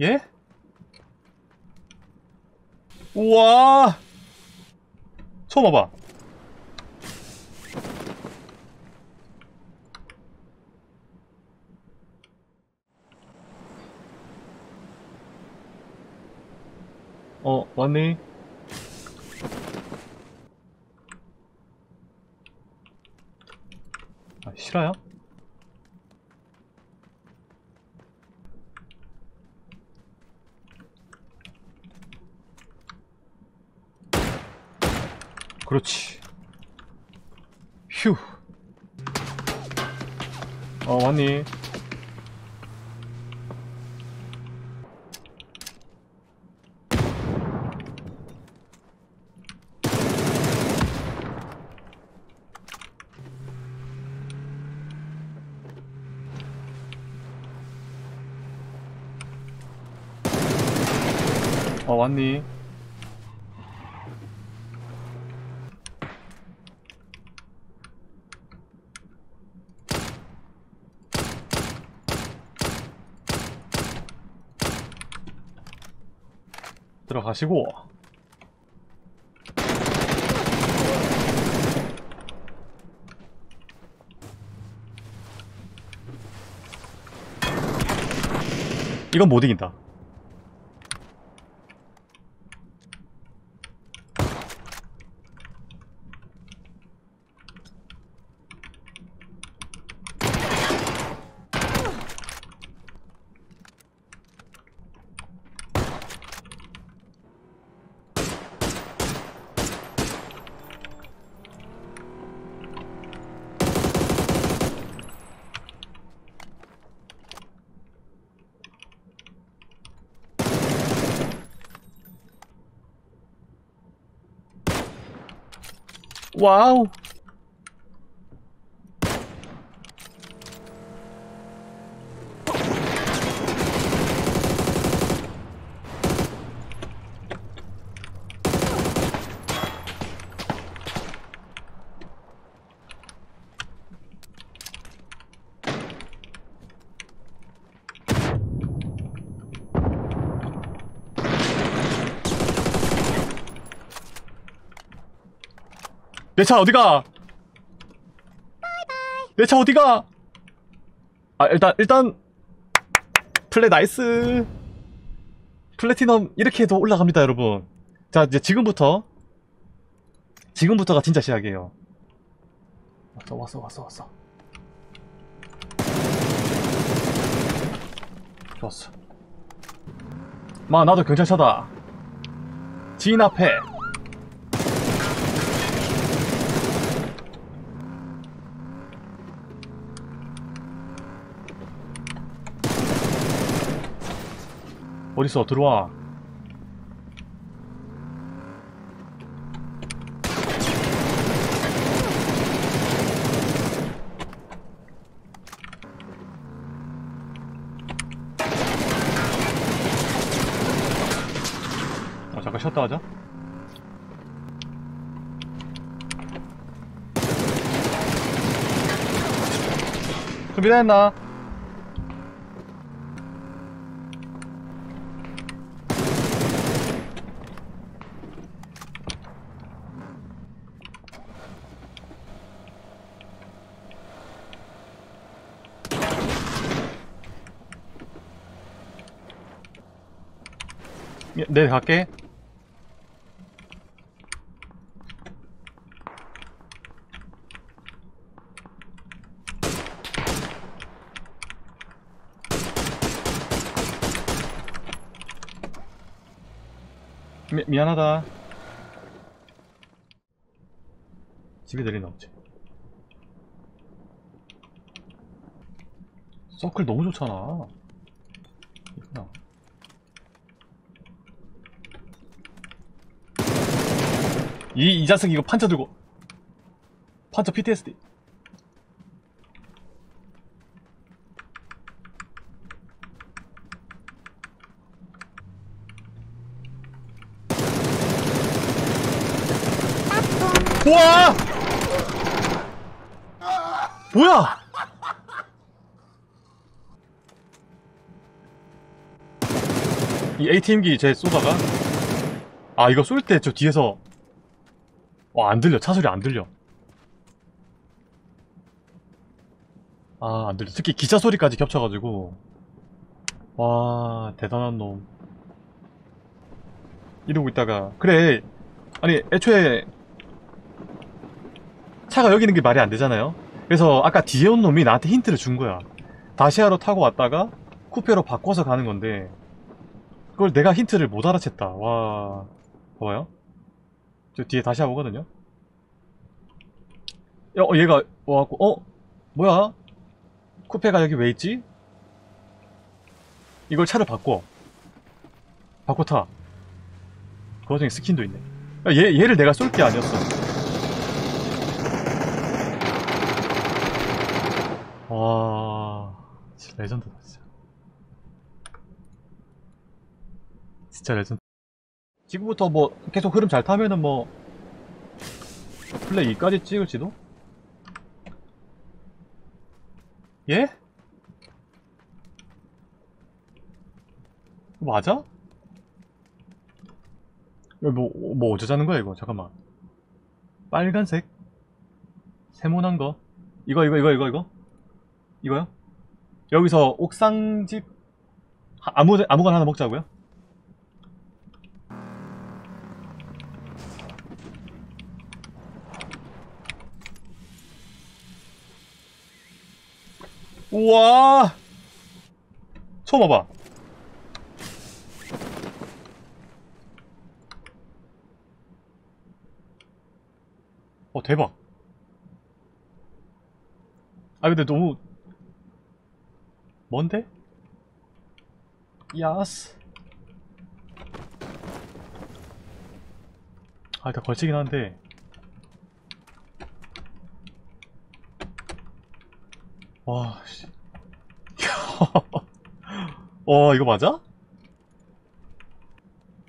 예? 우와 처음 와봐 어 왔네 아 실화야? 그렇지 휴 어, 왔니? 어, 왔니? 들어가시고. 이건 못 이긴다 와 내 차 어디가? 내 차 어디가? 아 일단 일단. 플레 nice. Platinum 이렇게 해도 올라갑니다 여러분. 자 이제 지금부터. 지금부터가 진짜 시작이에요. 왔어 왔어 왔어 왔어. 좋았어. 마 나도 경찰차다. 지인 앞에 어딨어? 들어와. 아 잠깐 쉬었다 하자. 준비됐나? 네 갈게. 미, 미안하다. 집에 내리나 보지 서클 너무 좋잖아 있구나. 이, 이 자식 이거 판처 들고. 판처 PTSD 우와! 뭐야? 이 ATM기 제 쏘다가? 아 이거 쏠 때 저 뒤에서 와 안 들려. 차 소리 안 들려. 아 안 들려. 특히 기차 소리까지 겹쳐가지고. 와 대단한 놈. 이러고 있다가. 그래. 아니 애초에 차가 여기 있는 게 말이 안 되잖아요. 그래서 아까 뒤에 온 놈이 나한테 힌트를 준 거야. 다시아로 타고 왔다가 쿠페로 바꿔서 가는 건데 그걸 내가 힌트를 못 알아챘다. 와 봐봐요 저 뒤에 다시아 오거든요. 야, 어, 얘가 와갖고 어? 뭐야? 쿠페가 여기 왜 있지? 이걸 차를 바꿔. 바꿔 타. 그 와중에 스킨도 있네. 야, 얘, 얘를 내가 쏠 게 아니었어. 와 진짜 레전드다 진짜. 진짜 레전드 지금부터 뭐 계속 흐름 잘 타면은 뭐 플레 2까지 찍을지도? 예? 맞아? 뭐, 뭐 어쩌자는 거야 이거 잠깐만 빨간색 세모난 거 이거 이거 이거 이거 이거 이거요? 여기서 옥상집 하- 아무 아무거나 하나 먹자고요? 우와. 처음 와봐. 어 대박. 아 근데 너무 뭔데? 야스. 아 일단 걸치긴 한데 와 씨. 와 이거 맞아?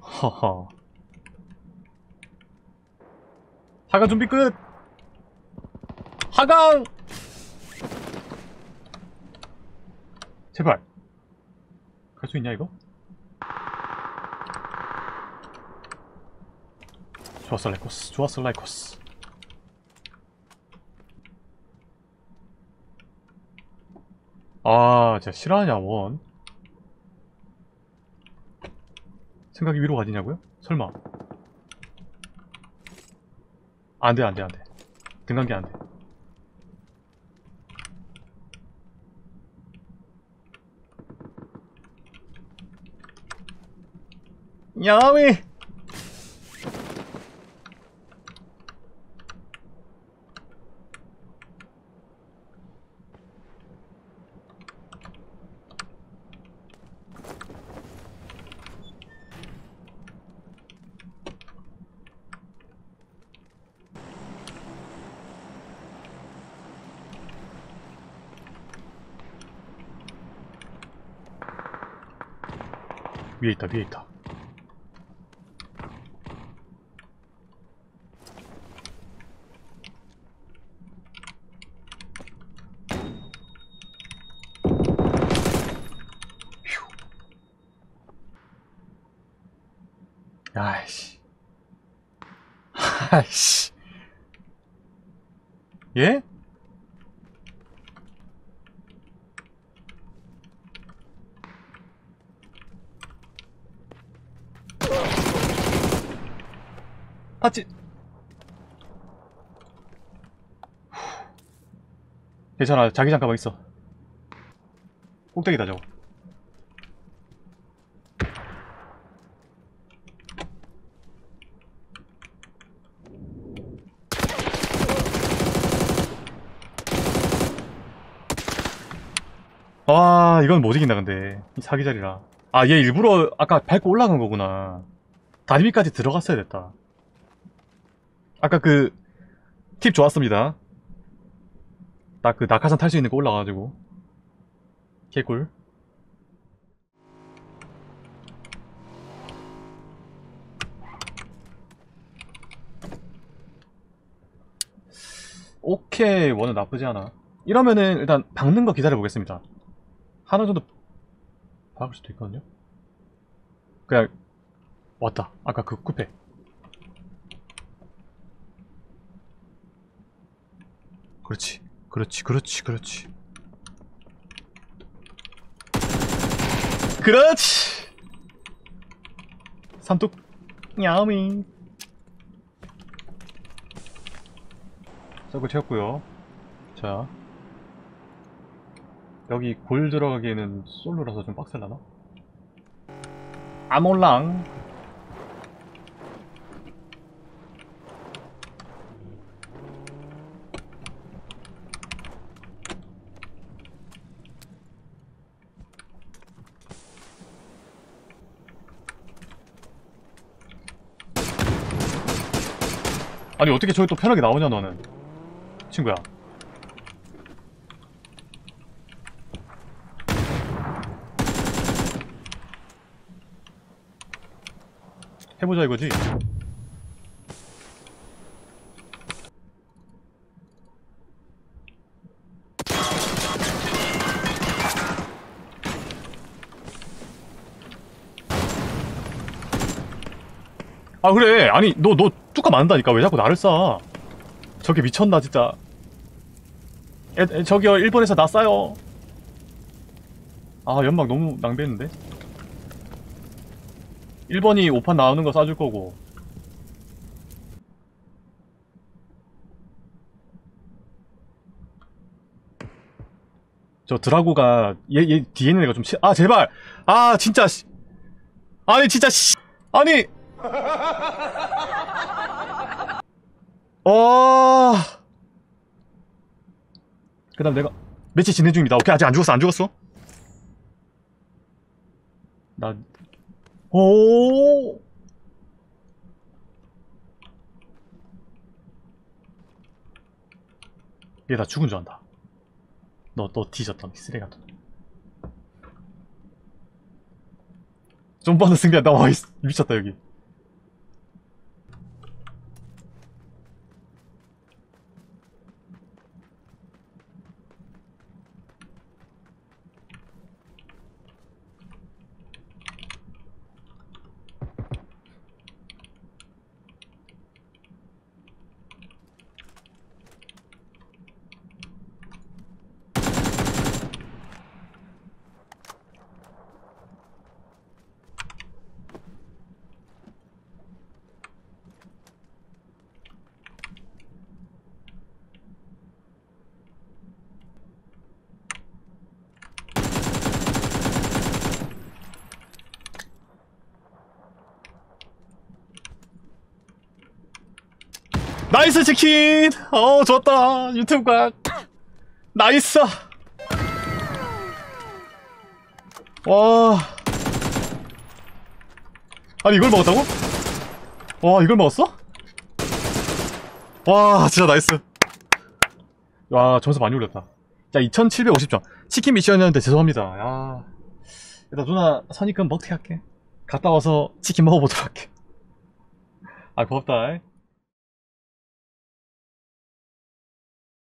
하하 하강 준비 끝 하강 제발 갈 수 있냐 이거? 좋았어 라이코스 좋았어 라이코스 아 진짜 싫어하냐 원. 생각이 위로 가지냐고요? 설마. 안돼 안돼 안돼. 등간기 안돼. 야미 위 에 있다 위에 있다 휴. 아이씨 아이씨 예? 탔지 괜찮아 자기장 가방 있어. 꼭대기다 저거 아 이건 못 이긴다 근데. 이 사기자리라. 아 얘 일부러 아까 밟고 올라간 거구나. 다리 밑까지 들어갔어야 됐다 아까 그 팁 좋았습니다. 딱 그 낙하산 탈 수 있는 거 올라가가지고. 개꿀. 오케이 원은 나쁘지 않아. 이러면은 일단 박는 거 기다려 보겠습니다. 하나 정도 박을 수도 있거든요. 그냥 왔다. 아까 그 쿠페 그렇지. 그렇지 그렇지 그렇지. 그렇지! 삼뚝. 야미. 서클 채웠고요. 자. 여기 골 들어가기에는 솔로라서 좀 빡셀라나? 아몰랑 아니 어떻게 저기 또 편하게 나오냐 너는? 친구야. 해보자 이거지? 아 그래. 아니 너너 뚜까 맞는다니까. 왜 자꾸 나를 쏴 저게 미쳤나 진짜. 에, 에, 저기요 일본에서 나 쏴요. 아 연막 너무 낭비했는데. 1번이 5판 나오는 거 쏴줄 거고. 저 드라고가 얘, 얘 애가 좀 치... 아 제발! 아 진짜 씨. 아니 진짜 씨. 아니 어... 그 다음 내가 매치 진행 중입니다 오케이 아직 안 죽었어 안 죽었어 나 오. 얘 나 죽은 줄 안다. 너, 너 뒤졌다, 쓰레 같은. 좀 빠른 승리야, 나 와, 이 미쳤다, 여기. Nice 치킨! 어, 좋았다. 유튜브 각. Nice! 와. 아니, 이걸 먹었다고? 와, 이걸 먹었어? 와, 진짜 nice. 와, 점수 많이 올렸다. 자, 2750점. 치킨 미션이었는데 죄송합니다. 야. 일단 누나 선입금 먹튀 할게. 갔다 와서 치킨 먹어보도록 할게. 아, 고맙다.